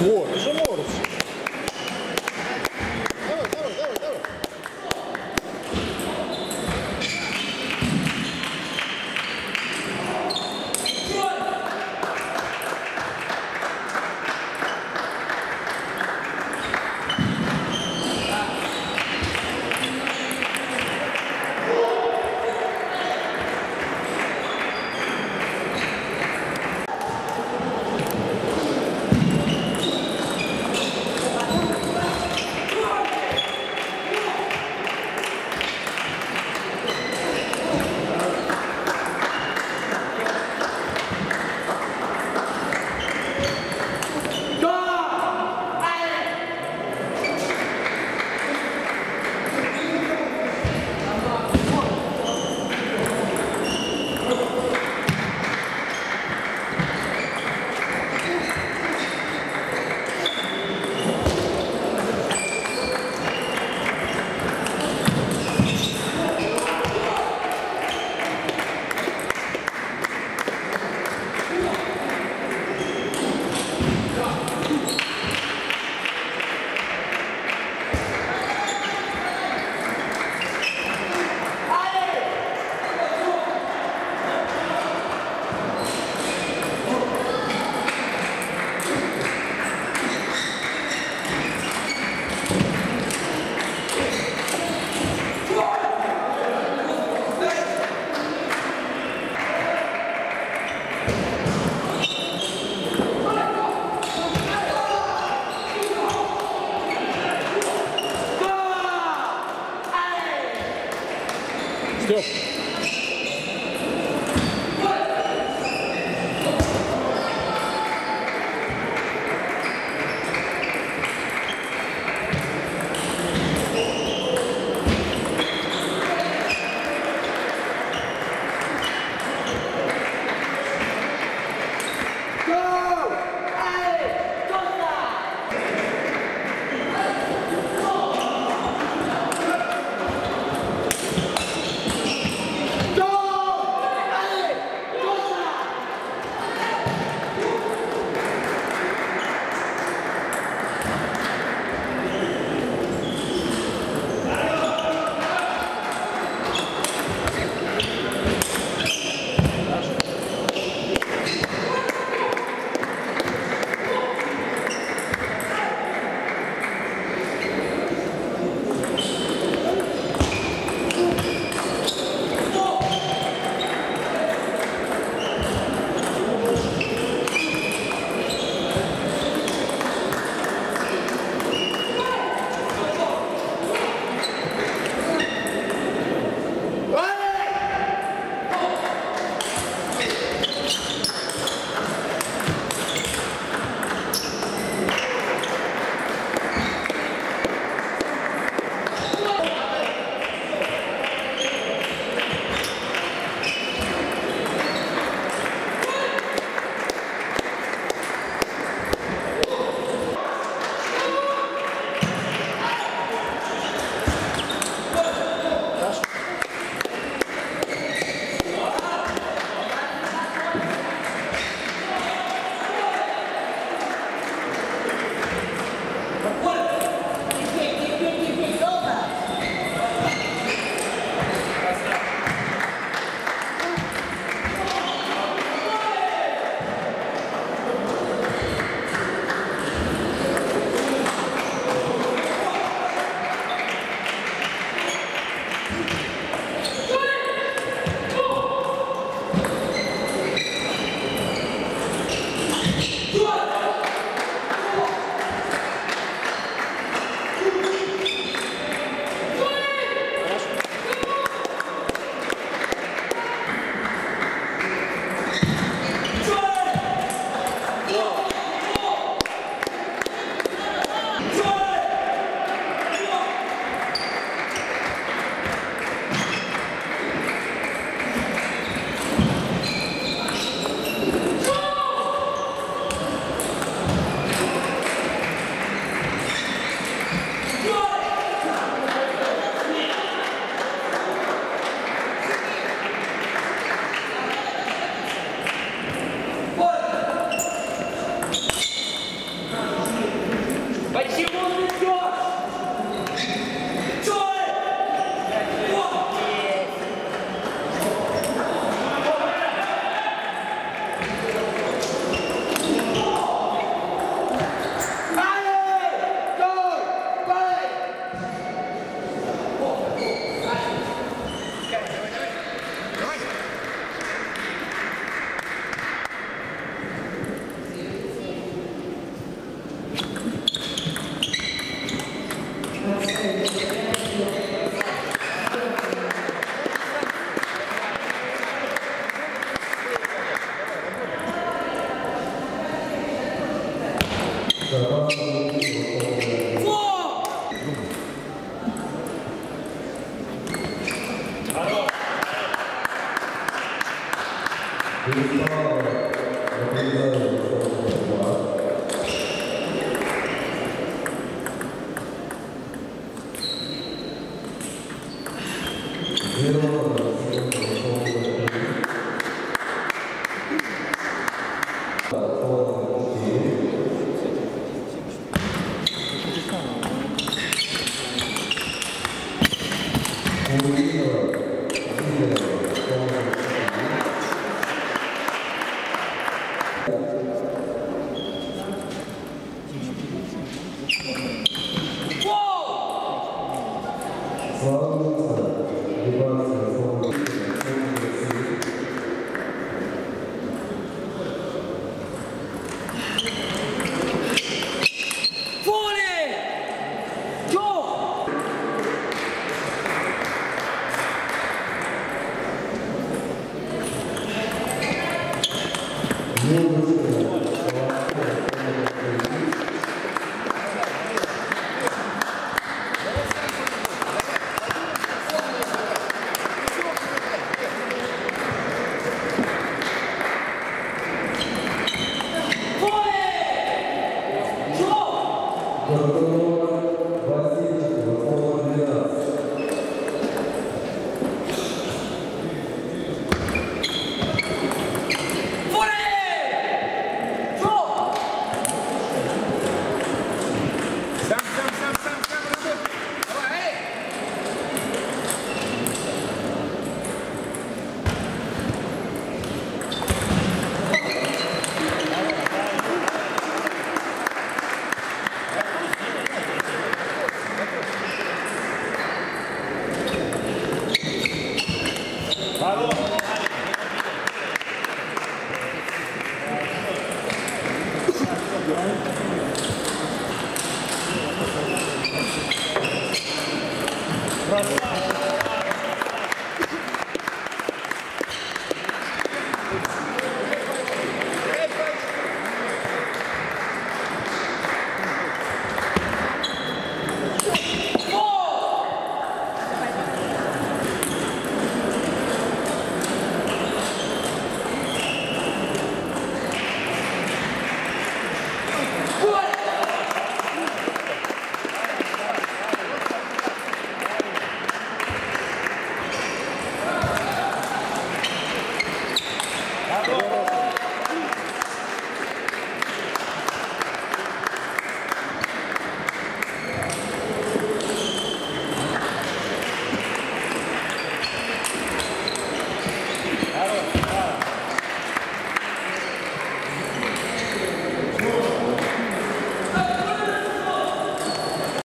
Вот,